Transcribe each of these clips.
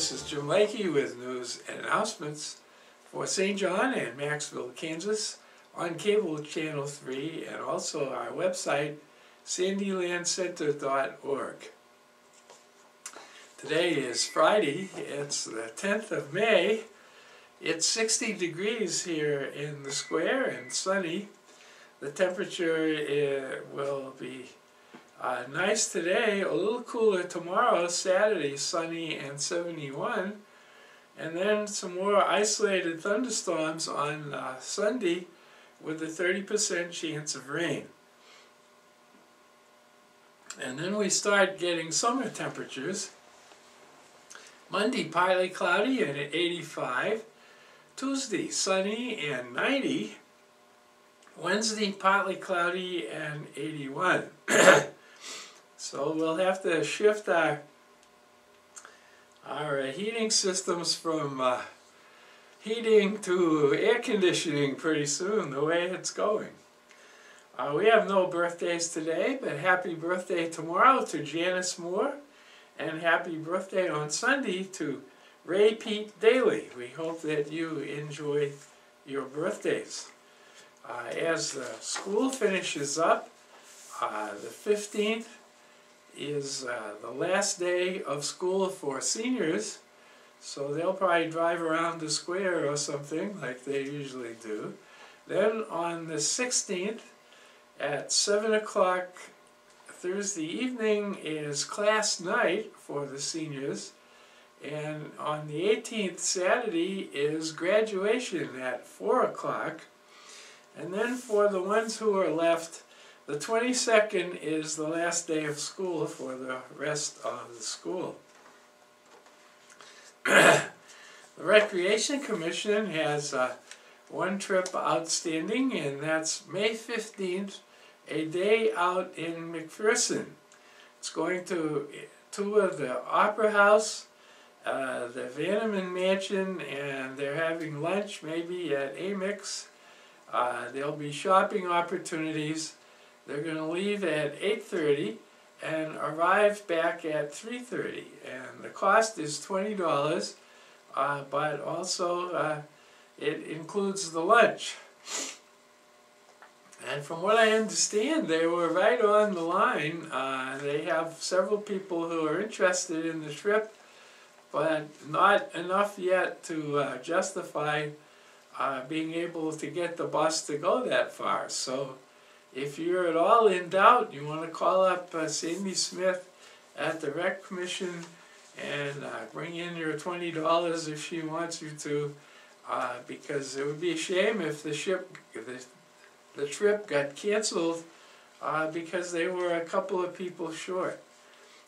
This is Jim Lakey with news and announcements for St. John and Macksville, Kansas on cable channel 3 and also our website sandylandcenter.org. Today is Friday. It's the 10th of May. It's 60 degrees here in the square and sunny. The temperature uh, will be uh, nice today, a little cooler tomorrow, Saturday, sunny and 71. And then some more isolated thunderstorms on uh, Sunday with a 30% chance of rain. And then we start getting summer temperatures. Monday, partly cloudy and at 85. Tuesday, sunny and 90. Wednesday, partly cloudy and 81. so we'll have to shift our our heating systems from uh, heating to air conditioning pretty soon, the way it's going. Uh, we have no birthdays today, but happy birthday tomorrow to Janice Moore, and happy birthday on Sunday to Ray Pete Daly. We hope that you enjoy your birthdays. Uh, as the school finishes up, uh, the 15th is uh, the last day of school for seniors, so they'll probably drive around the square or something like they usually do. Then on the 16th at 7 o'clock Thursday evening is class night for the seniors. And on the 18th, Saturday, is graduation at 4 o'clock. And then for the ones who are left, the 22nd is the last day of school for the rest of the school. the Recreation Commission has uh, one trip outstanding, and that's May 15th, a day out in McPherson. It's going to tour the Opera House, uh, the Vanneman Mansion, and they're having lunch maybe at Amex. Uh, there'll be shopping opportunities. They're going to leave at 8.30 and arrive back at 3.30. And the cost is $20, uh, but also uh, it includes the lunch. And from what I understand, they were right on the line. Uh, they have several people who are interested in the trip, but not enough yet to uh, justify uh, being able to get the bus to go that far. So if you're at all in doubt, you want to call up uh, Sandy Smith at the Rec Commission and uh, bring in your $20 if she wants you to, uh, because it would be a shame if the ship, the, the trip got canceled uh, because they were a couple of people short.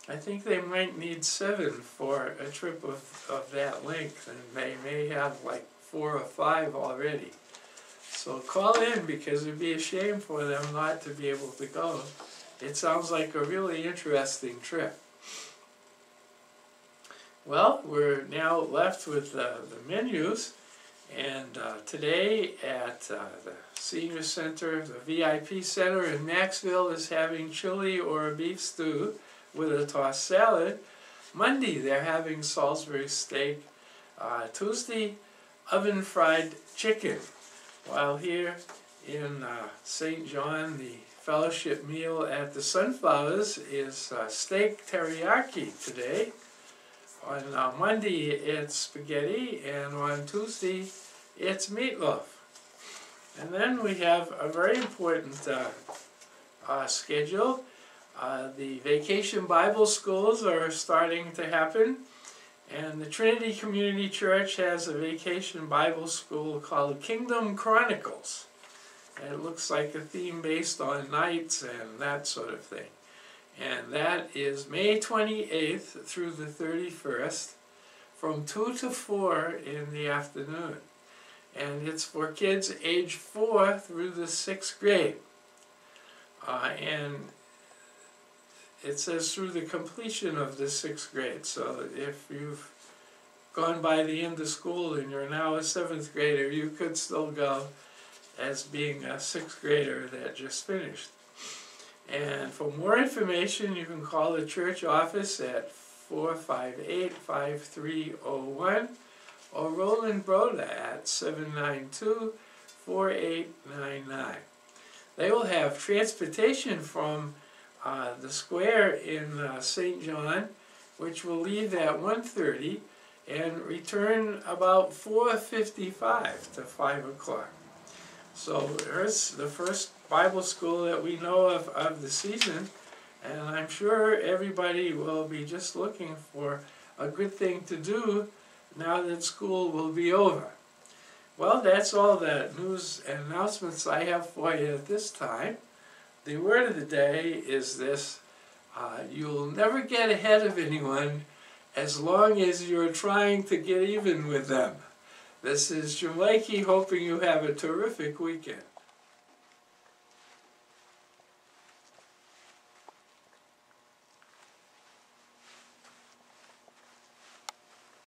I think they might need seven for a trip of, of that length, and they may have like four or five already. So call in because it'd be a shame for them not to be able to go. It sounds like a really interesting trip. Well, we're now left with uh, the menus. And uh, today at uh, the Senior Center, the VIP Center in Macksville is having chili or a beef stew with a tossed salad. Monday they're having Salisbury steak. Uh, Tuesday, oven fried chicken. While here in uh, St. John, the fellowship meal at the Sunflowers is uh, steak teriyaki today. On uh, Monday it's spaghetti and on Tuesday it's meatloaf. And then we have a very important uh, uh, schedule. Uh, the vacation Bible schools are starting to happen. And the Trinity Community Church has a vacation Bible school called Kingdom Chronicles. And it looks like a theme based on knights and that sort of thing. And that is May 28th through the 31st from 2 to 4 in the afternoon and it's for kids age 4 through the 6th grade. Uh, and it says through the completion of the 6th grade. So if you've gone by the end of school and you're now a 7th grader, you could still go as being a 6th grader that just finished. And for more information, you can call the church office at 458-5301 or Roland Broda at 792-4899. They will have transportation from uh, the square in uh, St. John, which will leave at 1.30 and return about 4.55 to 5 o'clock. So there's the first Bible school that we know of of the season, and I'm sure everybody will be just looking for a good thing to do now that school will be over. Well, that's all the news and announcements I have for you at this time. The word of the day is this uh, you'll never get ahead of anyone as long as you're trying to get even with them. This is Jim Lakey, hoping you have a terrific weekend.